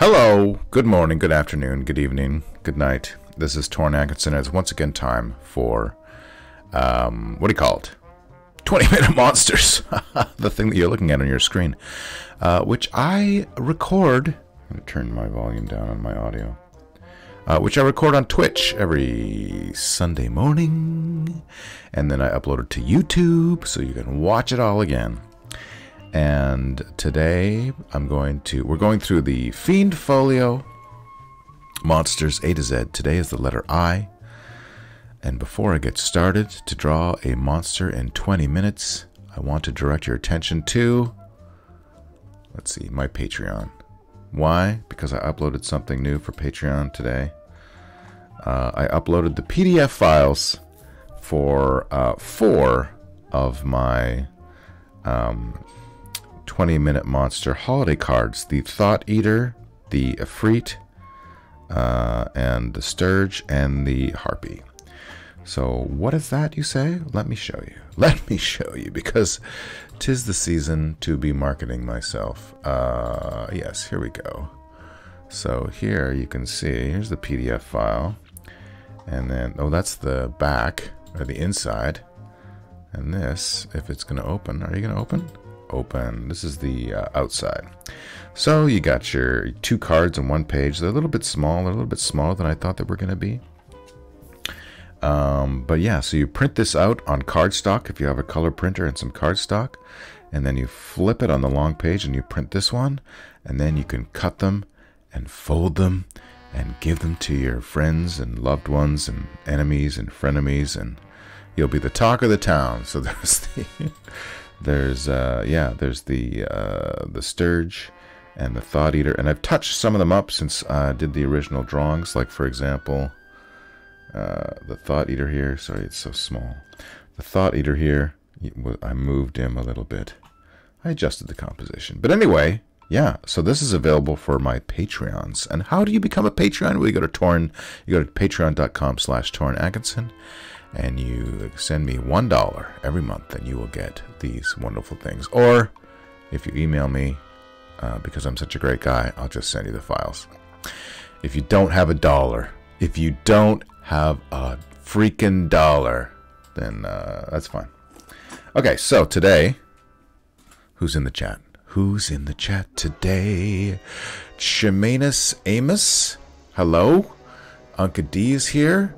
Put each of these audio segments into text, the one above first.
Hello, good morning, good afternoon, good evening, good night. This is Toren Atkinson. It's once again time for, um, what do you call it? 20 Minute Monsters, the thing that you're looking at on your screen, uh, which I record. I'm going to turn my volume down on my audio. Uh, which I record on Twitch every Sunday morning. And then I upload it to YouTube so you can watch it all again. And today I'm going to, we're going through the Fiend Folio Monsters A to Z. Today is the letter I. And before I get started to draw a monster in 20 minutes, I want to direct your attention to, let's see, my Patreon. Why? Because I uploaded something new for Patreon today. Uh, I uploaded the PDF files for uh, four of my um, 20 Minute Monster holiday cards the Thought Eater, the Efreet, uh, and the Sturge, and the Harpy. So, what is that, you say? Let me show you. Let me show you, because tis the season to be marketing myself. Uh, yes, here we go. So, here you can see, here's the PDF file. And then, oh, that's the back, or the inside. And this, if it's going to open, are you going to open? Open. This is the uh, outside. So you got your two cards on one page. They're a little bit small. A little bit smaller than I thought they were going to be. Um, but yeah, so you print this out on cardstock if you have a color printer and some cardstock. And then you flip it on the long page and you print this one. And then you can cut them and fold them and give them to your friends and loved ones and enemies and frenemies and you'll be the talk of the town. So there's the there's uh, yeah there's the uh, the sturge and the thought eater and I've touched some of them up since I did the original drawings. Like for example, uh, the thought eater here. Sorry, it's so small. The thought eater here. I moved him a little bit. I adjusted the composition. But anyway, yeah, so this is available for my Patreons. And how do you become a Patreon? Well, you go to Toren, you go to patreon.com slash Toren Atkinson, and you send me $1 every month, and you will get these wonderful things. Or if you email me, uh, because I'm such a great guy, I'll just send you the files. If you don't have a dollar, if you don't have a freaking dollar, then uh, that's fine. Okay, so today, who's in the chat? Who's in the chat today? Chimanus Amos. Hello. Unca D is here.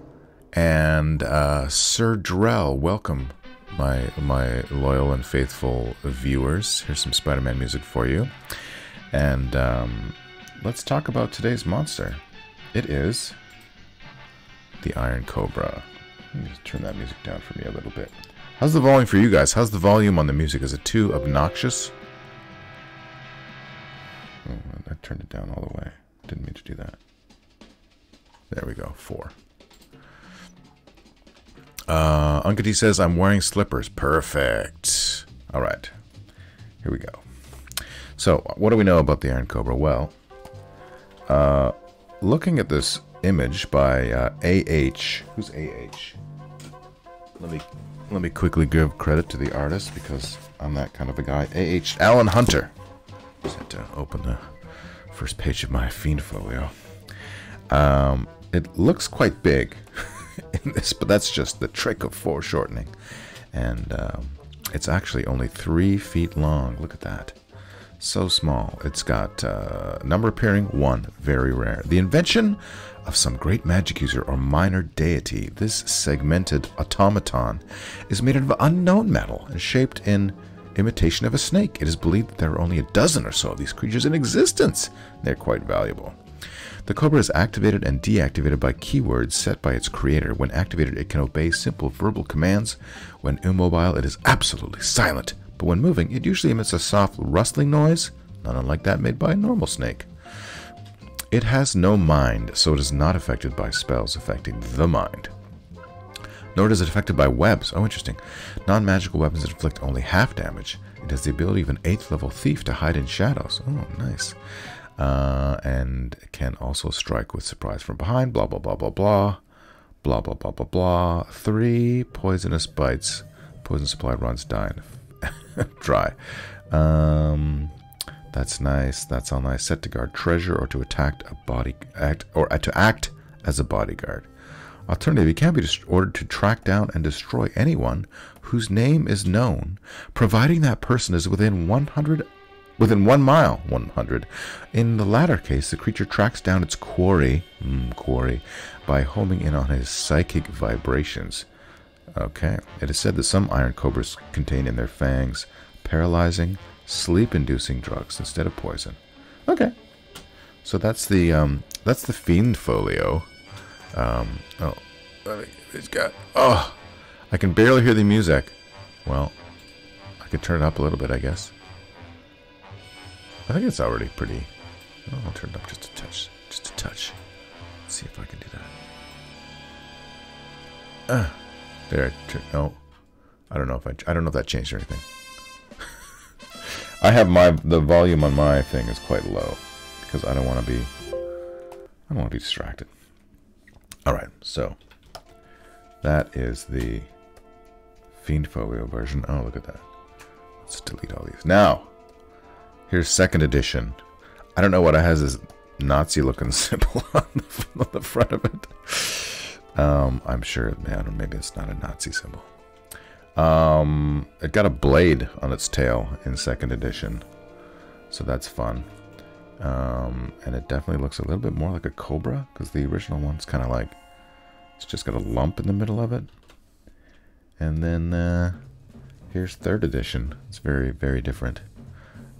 And uh, Sir Drell, welcome, my my loyal and faithful viewers. Here's some Spider-Man music for you. And um, let's talk about today's monster. It is the Iron Cobra. Let me just turn that music down for me a little bit. How's the volume for you guys? How's the volume on the music? Is it too obnoxious? Oh, I turned it down all the way. Didn't mean to do that. There we go. Four. Uh, Unca D says, I'm wearing slippers. Perfect. All right. Here we go. So, what do we know about the Iron Cobra? Well, uh, looking at this image by uh, A.H. Who's A.H.? Let me let me quickly give credit to the artist because I'm that kind of a guy. A.H. Alan Hunter. Just had to open the first page of my Fiend folio. Um, it looks quite big in this, but that's just the trick of foreshortening. And um, it's actually only three feet long. Look at that. So small. It's got uh, number appearing one, very rare. The invention of some great magic user or minor deity, this segmented automaton is made of unknown metal and shaped in imitation of a snake. It is believed that there are only a dozen or so of these creatures in existence. They're quite valuable. The Cobra is activated and deactivated by keywords set by its creator. When activated, it can obey simple verbal commands. When immobile, it is absolutely silent. But when moving, it usually emits a soft rustling noise, not unlike that made by a normal snake. It has no mind, so it is not affected by spells affecting the mind nor is it affected by webs. Oh, interesting. Non magical weapons inflict only half damage. It has the ability of an 8th level thief to hide in shadows. Oh, nice. Uh, and can also strike with surprise from behind. Blah, blah, blah, blah, blah. Blah, blah, blah, blah, blah. Three poisonous bites. Poison supply runs dying. Dry. Um, That's nice. That's all nice. Set to guard treasure or to attack a body act or to act as a bodyguard. Alternative, he can be ordered to track down and destroy anyone whose name is known, providing that person is within 100 within one mile 100 in the latter case the creature tracks down its quarry mm, quarry by homing in on his psychic vibrations okay it is said that some iron cobras contain in their fangs paralyzing sleep-inducing drugs instead of poison okay so that's the um, that's the fiend folio um, oh, it's got. Oh, I can barely hear the music. Well, I could turn it up a little bit, I guess. I think it's already pretty. Oh, I'll turn it up just a touch. Just a touch. Let's see if I can do that. Uh, there. No, I don't know if I. I don't know if that changed or anything. I have my the volume on my thing is quite low because I don't want to be. I don't want to be distracted. All right, so that is the Fiend Folio version. Oh, look at that. Let's delete all these. Now, here's second edition. I don't know what it has this Nazi-looking symbol on the, on the, front of it. Um, I'm sure, man, maybe it's not a Nazi symbol. Um, it got a blade on its tail in second edition, so that's fun. Um, and it definitely looks a little bit more like a cobra because the original one's kind of like it's just got a lump in the middle of it. And then uh, here's third edition. It's very very different.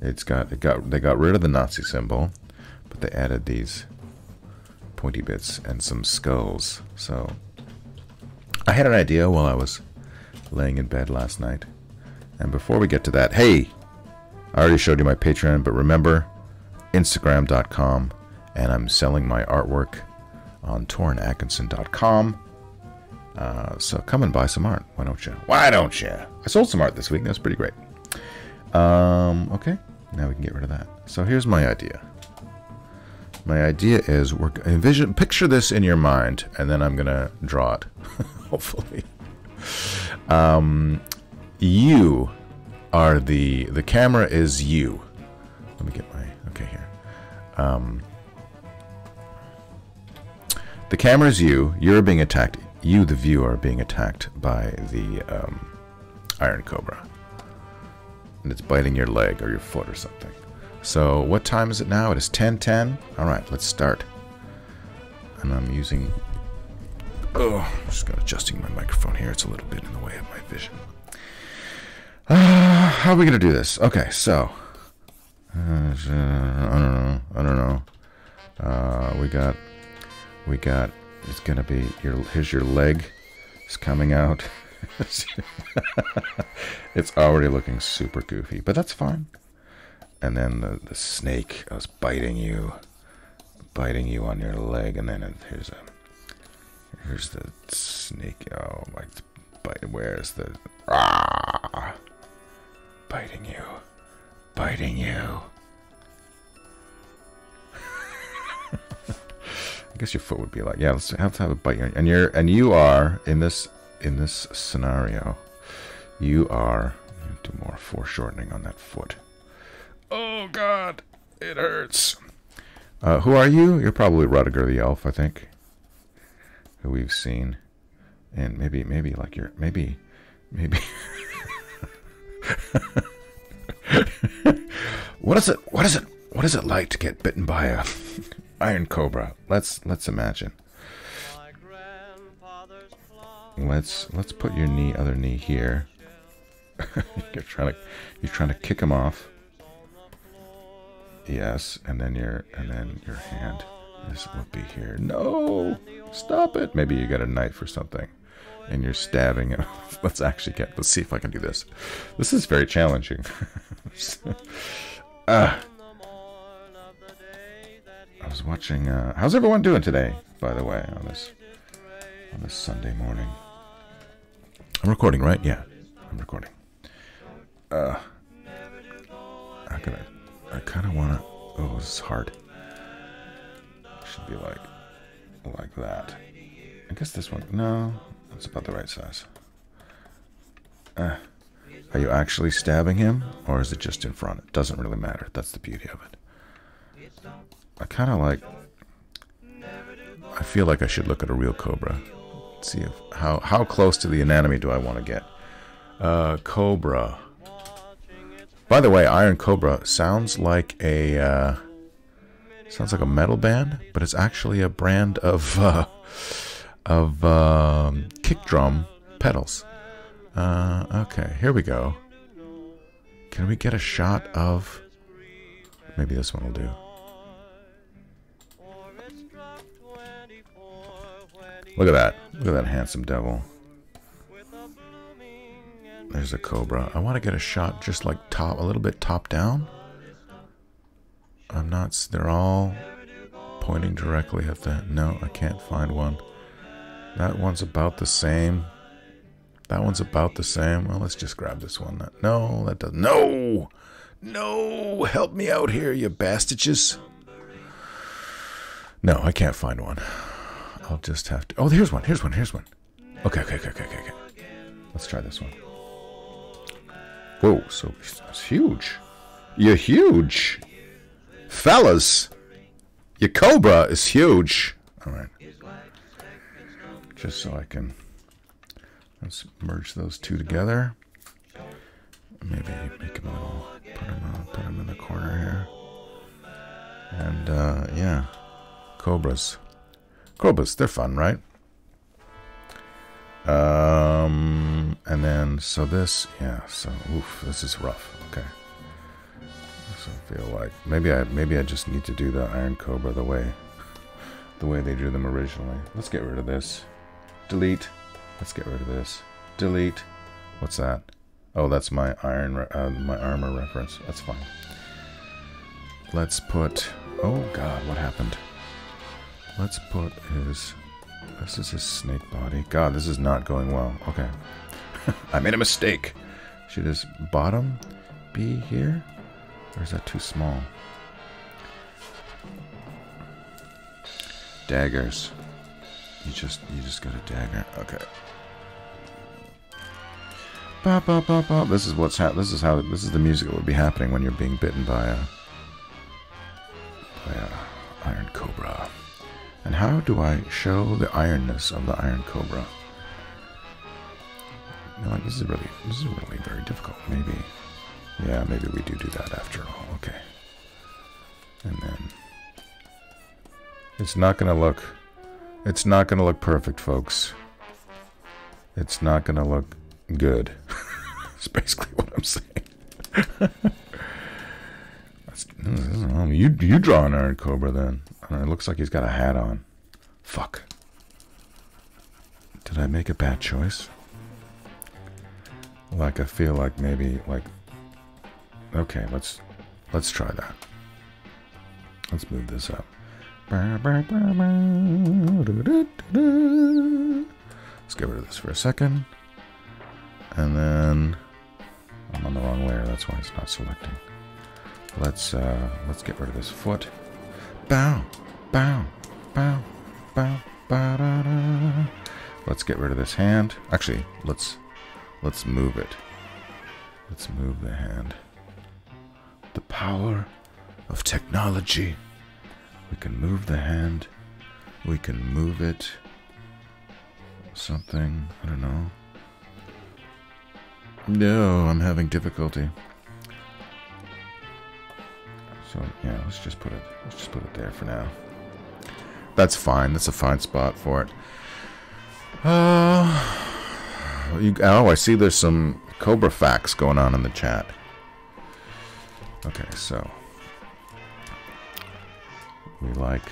It's got it got they got rid of the Nazi symbol, but they added these pointy bits and some skulls. So I had an idea while I was laying in bed last night. And before we get to that, hey, I already showed you my Patreon, but remember Instagram.com, and I'm selling my artwork on torenatkinson.com. Uh, so come and buy some art. Why don't you? Why don't you? I sold some art this week. That's pretty great. Um, okay, now we can get rid of that. So here's my idea. My idea is work. Envision, picture this in your mind, and then I'm gonna draw it. hopefully, um, you are the the camera is you. Let me get my okay here. Um, the camera is you. You're being attacked. You, the viewer, are being attacked by the um, Iron Cobra. And it's biting your leg or your foot or something. So what time is it now? It is 10.10. All right, let's start. And I'm using... Oh, I'm just got adjusting my microphone here. It's a little bit in the way of my vision. Uh, how are we going to do this? Okay, so... Uh, I don't know. I don't know. Uh, we got we got it's gonna be your here's your leg it's coming out it's already looking super goofy but that's fine. And then the, the snake is biting you biting you on your leg and then here's a here's the snake. Oh my bite where's the ah biting you biting you. I guess your foot would be like, yeah, let's have to have a bite. And you're and you are in this in this scenario, you are do more foreshortening on that foot. Oh God, it hurts. Uh, who are you? You're probably Rudiger the elf, I think. Who we've seen, and maybe maybe like you're maybe maybe. what is it? What is it? What is it like to get bitten by a Iron Cobra. Let's let's imagine. Let's let's put your knee, other knee here. you're trying to you're trying to kick him off. Yes, and then your and then your hand. This will be here. No, stop it. Maybe you got a knife or something, and you're stabbing it. let's actually get. Let's see if I can do this. This is very challenging. Uh, I was watching. Uh, how's everyone doing today? By the way, on this on this Sunday morning. I'm recording, right? Yeah, I'm recording. Uh, I. I kind of wanna. Oh, this is hard. Should be like, like that. I guess this one. No, it's about the right size. Uh, Are you actually stabbing him, or is it just in front? It doesn't really matter. That's the beauty of it. I kind of like. I feel like I should look at a real cobra. See if how how close to the anatomy do I want to get? Uh, cobra. By the way, Iron Cobra sounds like a uh, sounds like a metal band, but it's actually a brand of uh, of um, kick drum pedals. Uh, okay, here we go. Can we get a shot of... Maybe this one will do. Look at that. Look at that handsome devil. There's a cobra. I want to get a shot just like top, a little bit top down. I'm not, they're all pointing directly at that. no, I can't find one. That one's about the same. That one's about the same. Well, let's just grab this one. No, that doesn't, no! No! Help me out here, you bastages. No, I can't find one. I'll just have to, oh, here's one, here's one, here's one. Okay, okay, okay, okay, okay. okay. Let's try this one. Whoa, so it's huge. You're huge. Fellas, your cobra is huge. All right. Just so I can let's merge those two together. Maybe make them a little, put them, uh, put them in the corner here. And uh, yeah, cobras. Cobras, they're fun, right? Um, and then, so this, yeah, so, oof, this is rough. Okay. So I feel like maybe I maybe I just need to do the Iron Cobra the way the way they drew them originally. Let's get rid of this. Delete. Let's get rid of this. Delete. What's that? Oh, that's my iron uh, my armor reference. That's fine. Let's put. Oh God, what happened? Let's put his this is his snake body. God, this is not going well. Okay. I made a mistake. Should his bottom be here? Or is that too small? Daggers. You just you just got a dagger. Okay. Bop, bop, bop, bop. This is what's hap this is how this is the music that would be happening when you're being bitten by a by a iron cobra. And how do I show the ironness of the Iron Cobra? Know, this is really, this is really very difficult. Maybe, yeah, maybe we do do that after all. Okay. And then, it's not gonna look, it's not gonna look perfect, folks. It's not gonna look good. That's basically what I'm saying. Hmm, you you draw an Iron Cobra then. It looks like he's got a hat on. Fuck. Did I make a bad choice? Like I feel like maybe like Okay, let's let's try that. Let's move this up. Let's get rid of this for a second. And then I'm on the wrong layer, that's why it's not selecting. Let's uh let's get rid of this foot. Bow, bow, bow, bow, ba da da. Let's get rid of this hand. Actually, let's let's move it. Let's move the hand. The power of technology. We can move the hand. We can move it. Something, I don't know. No, I'm having difficulty. So yeah, let's just put it let's just put it there for now. That's fine. That's a fine spot for it. Uh, you, oh, I see there's some Cobra facts going on in the chat. Okay, so we like,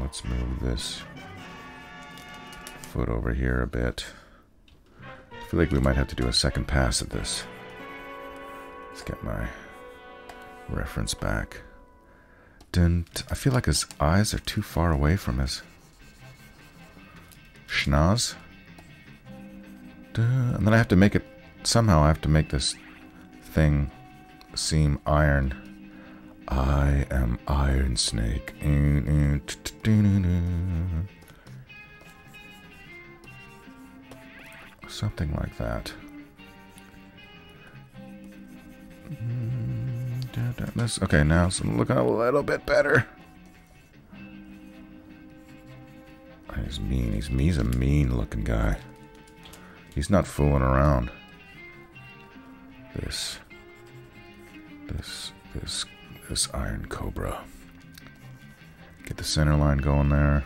let's move this foot over here a bit. I feel like we might have to do a second pass at this. Let's get my reference back. Dun, I feel like his eyes are too far away from his schnoz. And then I have to make it, somehow I have to make this thing seem iron. I am Iron Snake. Something like that. Mm, this okay now it's looking a little bit better. Oh, he's mean. He's he's a mean looking guy. He's not fooling around. This, this, this, this Iron Cobra. Get the center line going there.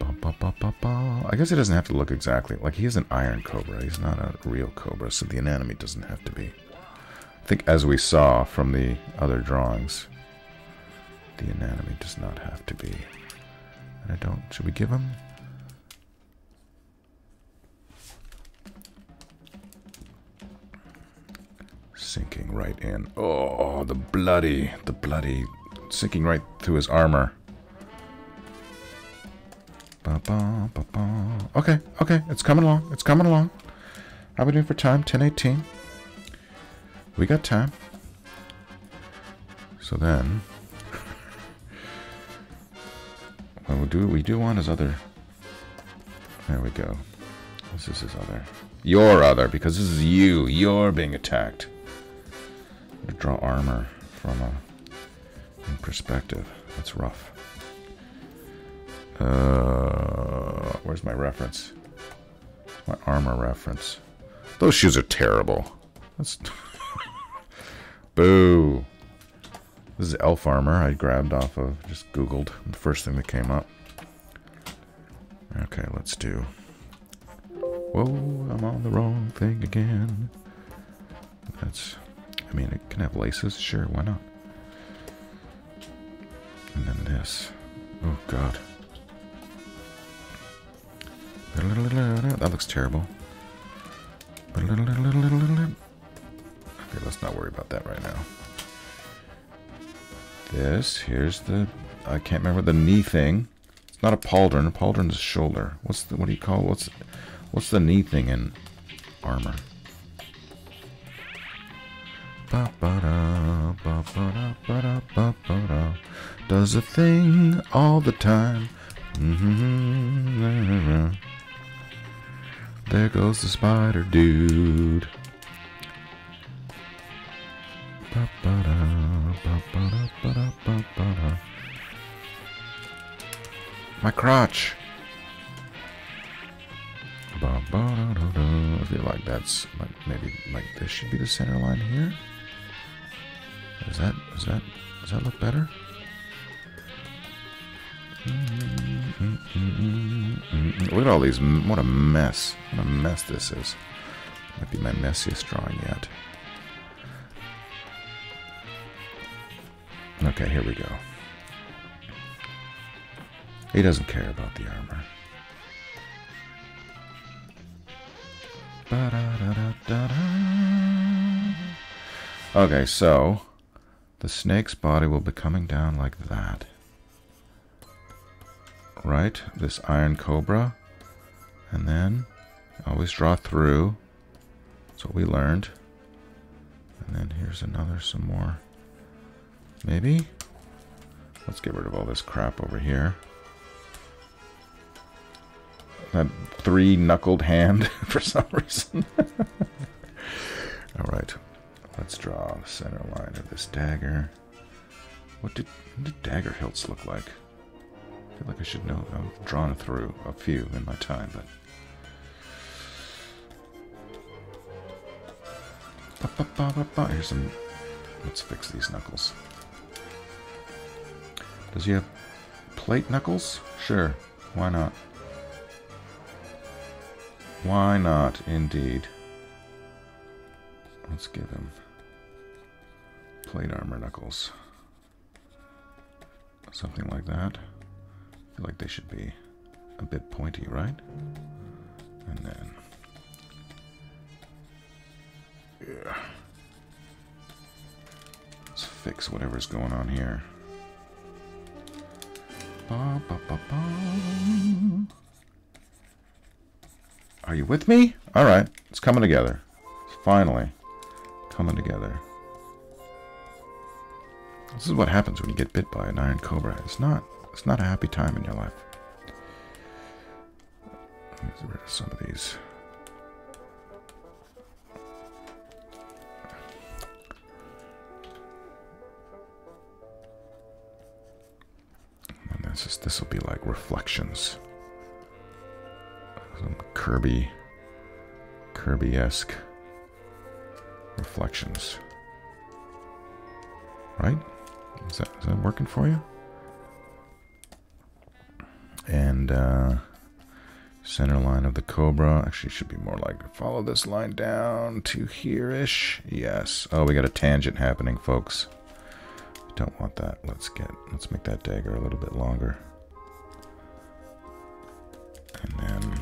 I guess he doesn't have to look exactly like he is an Iron Cobra. He's not a real Cobra, so the anatomy doesn't have to be. I think, as we saw from the other drawings, the anatomy does not have to be. And I don't. Should we give him? Sinking right in. Oh, the bloody, the bloody, sinking right through his armor. Ba -ba, ba okay, okay, it's coming along. It's coming along. How are we doing for time? 10:18. We got time. So then, well, we do we do want his other. There we go. This is his other. Your other, because this is you. You're being attacked. Draw armor from a perspective. That's rough. Uh, where's my reference? My armor reference. Those shoes are terrible. That's boo. This is elf armor I grabbed off of, just googled, the first thing that came up. Okay, let's do. Whoa, I'm on the wrong thing again. That's, I mean, it can have laces, sure, why not? And then this. Oh, God. That looks terrible. Okay, let's not worry about that right now. This, here's the, I can't remember the knee thing. It's not a pauldron. A pauldron's a shoulder. What's the, what do you call, what's, what's the knee thing in armor? Does a thing all the time. Mm -hmm. There goes the spider dude. My crotch. I feel like that's like maybe like this should be the center line here. Is that is that does that look better? Look at all these. What a mess. What a mess this is. Might be my messiest drawing yet. Okay, here we go. He doesn't care about the armor. Okay, so the snake's body will be coming down like that right? This iron cobra. And then always draw through. That's what we learned. And then here's another, some more. Maybe? Let's get rid of all this crap over here. That three-knuckled hand for some reason. Alright. Let's draw the center line of this dagger. What did, what did dagger hilts look like? I feel like I should know. I've drawn through a few in my time, but. Here's some. Let's fix these knuckles. Does he have plate knuckles? Sure. Why not? Why not, indeed? Let's give him plate armor knuckles. Something like that I feel like they should be a bit pointy, right? And then... Yeah. Let's fix whatever's going on here. Are you with me? Alright, it's coming together. It's finally coming together. This is what happens when you get bit by an iron cobra. It's not it's not a happy time in your life. Let me get rid of some of these. This will be like reflections. Some Kirby Kirby-esque reflections. Right? Is that, is that working for you? And uh, center line of the Cobra. Actually, should be more like follow this line down to here-ish. Yes. Oh, we got a tangent happening, folks. Don't want that. Let's get, let's make that dagger a little bit longer. And then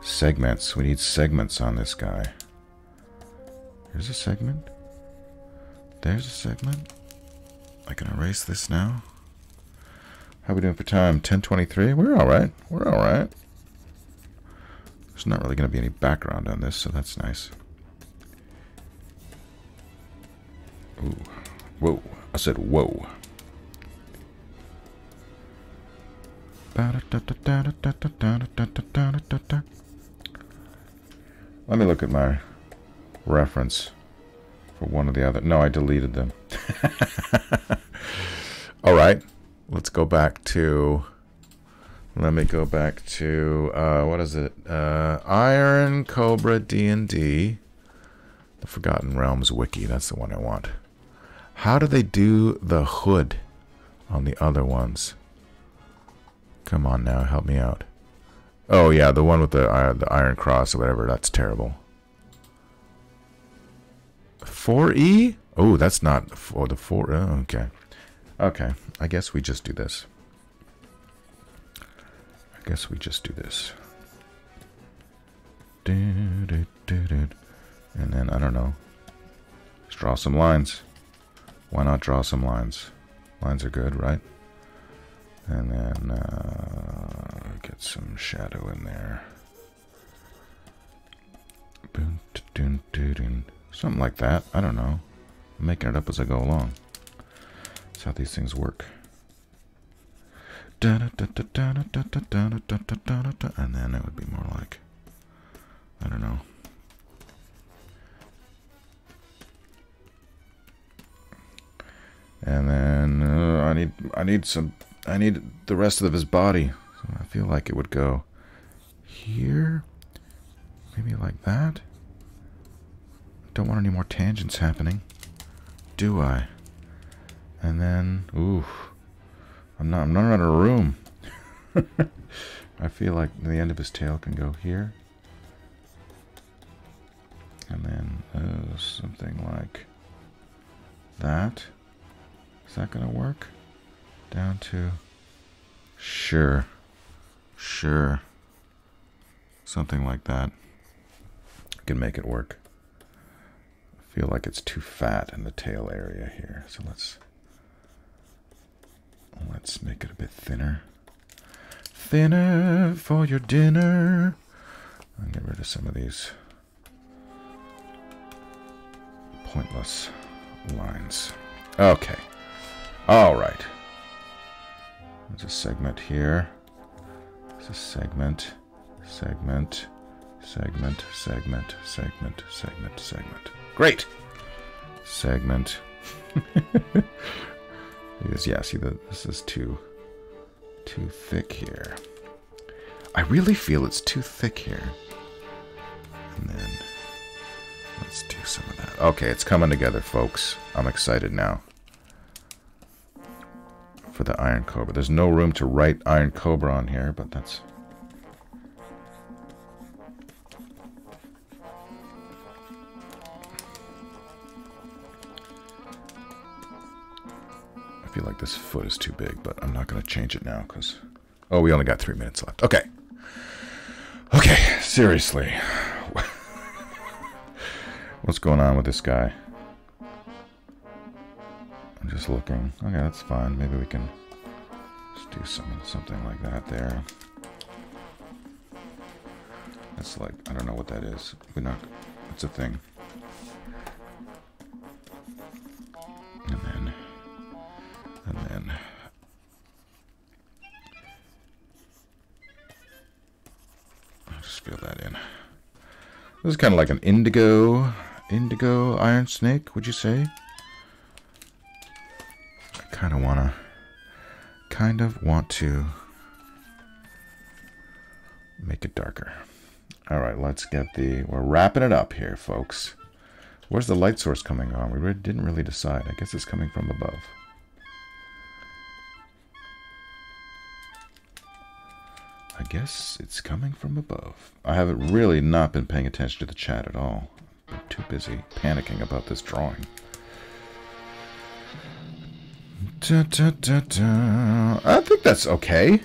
segments. We need segments on this guy. There's a segment. There's a segment. I can erase this now. How we doing for time? 1023? We're alright. We're alright. There's not really going to be any background on this, so that's nice. Ooh. Whoa. I said whoa. Let me look at my reference for one or the other. No, I deleted them. All right, let's go back to. Let me go back to uh, what is it? Uh, Iron Cobra D and D, the Forgotten Realms wiki. That's the one I want. How do they do the hood on the other ones? Come on now, help me out. Oh yeah, the one with the uh, the Iron Cross or whatever. That's terrible. 4E? Oh, that's not for the 4. Oh, okay. Okay. I guess we just do this. I guess we just do this. And then, I don't know. Let's draw some lines. Why not draw some lines? Lines are good, right? And then uh, get some shadow in there. Something like that. I don't know. I'm making it up as I go along. That's how these things work. And then it would be more like, I don't know. And then uh, I need I need some I need the rest of his body. I feel like it would go here, maybe like that. Don't want any more tangents happening, do I? And then, ooh, I'm not I'm not out of room. I feel like the end of his tail can go here. And then uh, something like that. Is that going to work? Down to... Sure. Sure. Something like that. Can make it work. I feel like it's too fat in the tail area here. So let's... Let's make it a bit thinner. Thinner for your dinner. I'll get rid of some of these pointless lines. Okay. All right. There's a segment here. There's a segment, segment, segment, segment, segment, segment, segment. Great. Segment. because yeah, see that this is too too thick here. I really feel it's too thick here. And then let's do some of that. Okay, it's coming together, folks. I'm excited now for the Iron Cobra. There's no room to write Iron Cobra on here, but that's... I feel like this foot is too big, but I'm not going to change it now because... Oh, we only got three minutes left. Okay. Okay, seriously. What's going on with this guy? Looking. Okay, that's fine. Maybe we can just do some, something like that there. That's like, I don't know what that is. We're not, it's a thing. And then, and then. I'll just fill that in. This is kind of like an indigo, indigo iron snake, would you say? Kind of want to kind of want to make it darker. All right, let's get the, we're wrapping it up here, folks. Where's the light source coming on? We didn't really decide. I guess it's coming from above. I guess it's coming from above. I haven't really not been paying attention to the chat at all. I'm too busy panicking about this drawing. Da, da, da, I think that's okay.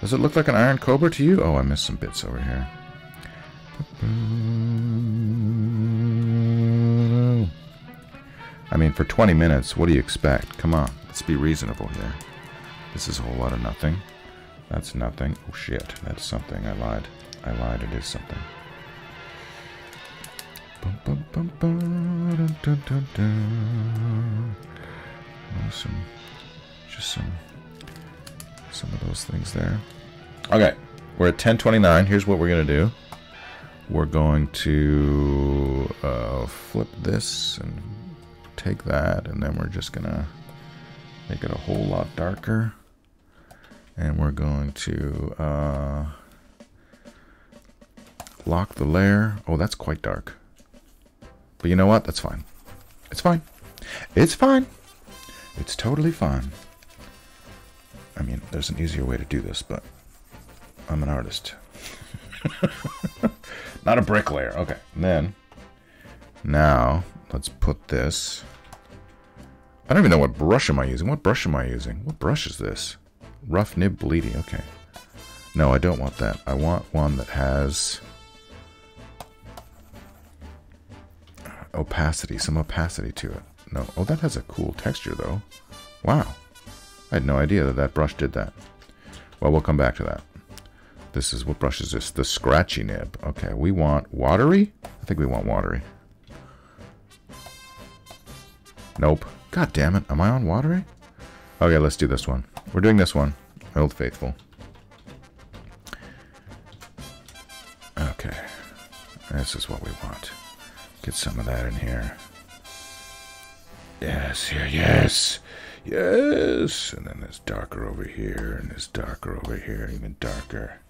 Does it look like an iron cobra to you? Oh, I missed some bits over here. I mean, for 20 minutes, what do you expect? Come on, let's be reasonable here. This is a whole lot of nothing. That's nothing. Oh shit, that's something. I lied. I lied, it is something. Some, just some, some of those things there. Okay, we're at 1029. Here's what we're gonna do. We're going to uh, flip this and take that, and then we're just gonna make it a whole lot darker. And we're going to uh, lock the layer. Oh, that's quite dark. But you know what? That's fine. It's fine. It's fine. It's totally fine. I mean, there's an easier way to do this, but I'm an artist. Not a bricklayer. Okay. And then, now, let's put this. I don't even know what brush am I using. What brush am I using? What brush is this? Rough nib bleedy. Okay. No, I don't want that. I want one that has opacity, some opacity to it. No. Oh, that has a cool texture, though. Wow. I had no idea that that brush did that. Well, we'll come back to that. This is, what brush is this? The scratchy nib. Okay, we want watery? I think we want watery. Nope. God damn it. Am I on watery? Okay, let's do this one. We're doing this one. Old Faithful. Okay. This is what we want. Get some of that in here. Yes, here, yes. Yes. And then there's darker over here, and there's darker over here, even darker.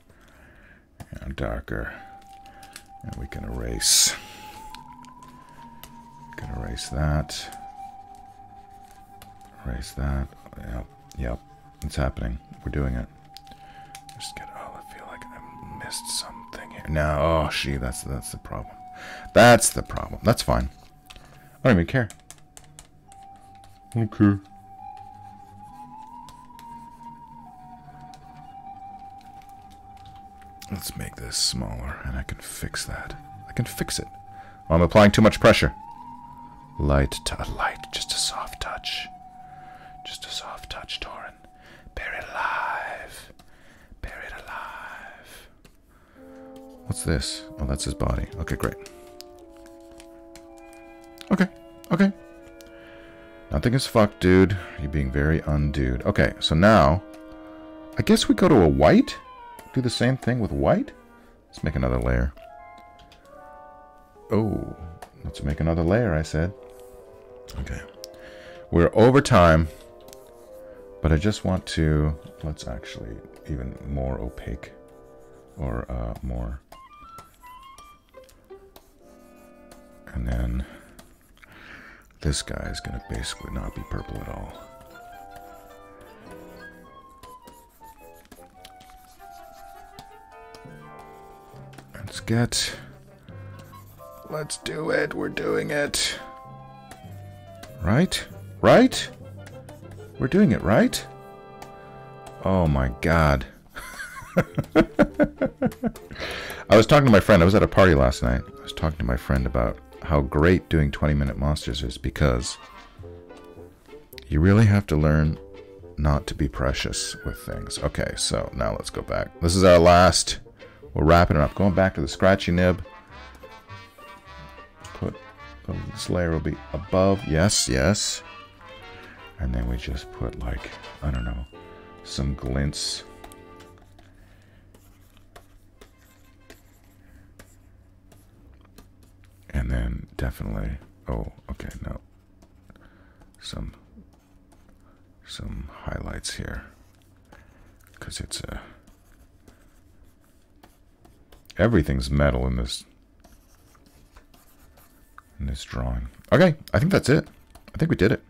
And darker. And we can erase. We can erase that. Erase that. Yep. Yep. It's happening. We're doing it. Just get. Oh, I feel like I missed something here. No. Oh, she. That's that's the problem. That's the problem. That's fine. I don't even care. Okay. Let's make this smaller, and I can fix that. I can fix it. I'm applying too much pressure. Light, to a light, just a soft touch. Just a soft touch, Toren. Buried alive. Buried alive. What's this? Oh, that's his body. Okay, great. Okay, okay. Nothing is fucked, dude. You're being very undude. Okay, so now, I guess we go to a white? Do the same thing with white? Let's make another layer. Oh, let's make another layer, I said. Okay. We're over time. But I just want to, let's actually even more opaque or uh, more. And then this guy is going to basically not be purple at all. Let's get, let's do it. We're doing it. Right? Right? We're doing it, right? Oh my god. I was talking to my friend. I was at a party last night. I was talking to my friend about how great doing 20 minute monsters is because you really have to learn not to be precious with things. Okay, so now let's go back. This is our last. We're wrapping it up. Going back to the scratchy nib. Put this layer will be above. Yes, yes. And then we just put like, I don't know, some glints. Then definitely, oh, okay, no. Some, some highlights here because it's a everything's metal in this in this drawing. Okay, I think that's it. I think we did it.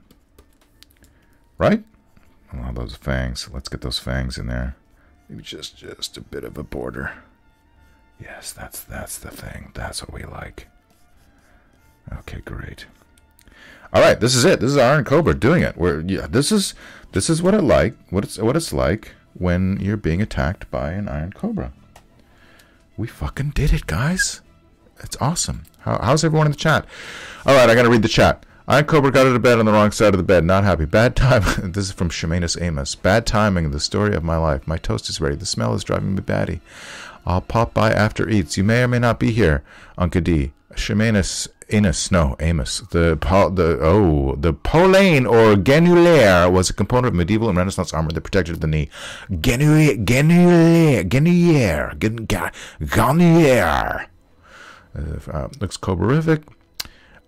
Right? Oh, those fangs. Let's get those fangs in there. Maybe just just a bit of a border. Yes, that's that's the thing. That's what we like. Okay, great. All right, this is it. This is Iron Cobra doing it. Where yeah, this is this is what it like. What it's what it's like when you're being attacked by an Iron Cobra. We fucking did it, guys. It's awesome. How, how's everyone in the chat? All right, I gotta read the chat. Iron Cobra got out of bed on the wrong side of the bed. Not happy. Bad time. this is from Shemanus Amos. Bad timing. The story of my life. My toast is ready. The smell is driving me batty. I'll pop by after eats. You may or may not be here, Unca D. Shemanus Amos, no, Amos. The the oh, the poleyn or genouillère was a component of medieval and Renaissance armor that protected the knee. Genouillère, genouillère, genouillère, genouillère. Uh, looks coberific.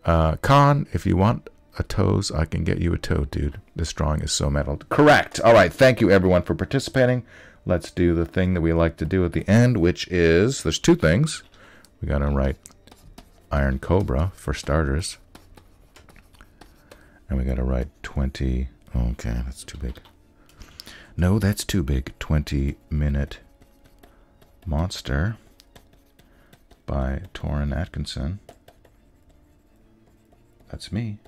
Uh, Khan, if you want a toes, I can get you a toe, dude. This drawing is so metal. Correct. All right. Thank you, everyone, for participating. Let's do the thing that we like to do at the end, which is there's two things. We got to write Iron Cobra for starters. And we got to write 20. Okay, that's too big. No, that's too big. 20 minute monster by Toren Atkinson. That's me.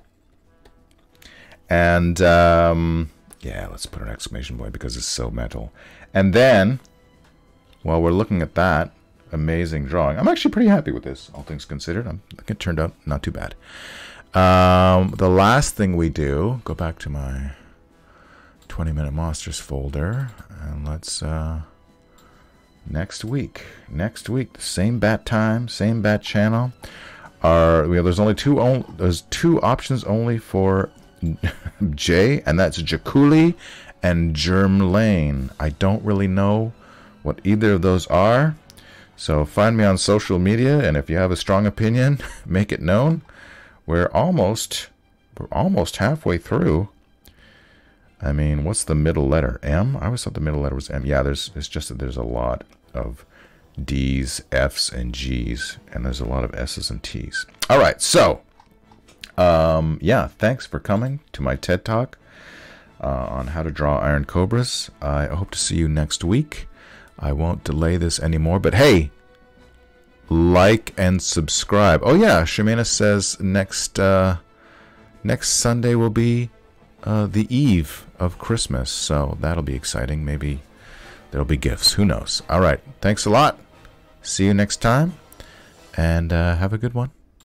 And um, yeah, let's put an exclamation point because it's so metal. And then, while we're looking at that amazing drawing, I'm actually pretty happy with this, all things considered. I'm, it turned out not too bad. Um, the last thing we do, go back to my 20 minute monsters folder, and let's uh, next week. Next week, the same bat time, same bat channel. Are we? There's only two. On, there's two options only for J, and that's Jaculi and Jermlaine. I don't really know what either of those are. So find me on social media, and if you have a strong opinion, make it known. We're almost, we're almost halfway through. I mean, what's the middle letter? M? I always thought the middle letter was M. Yeah, there's. It's just that there's a lot of D's, F's, and G's, and there's a lot of S's and T's. All right, so um, yeah, thanks for coming to my TED Talk uh, on how to draw iron cobras. I hope to see you next week. I won't delay this anymore, but hey, like and subscribe. Oh yeah, Shemana says next uh, next Sunday will be uh, the eve of Christmas, so that'll be exciting. Maybe there'll be gifts. Who knows? All right, thanks a lot. See you next time, and uh, have a good one.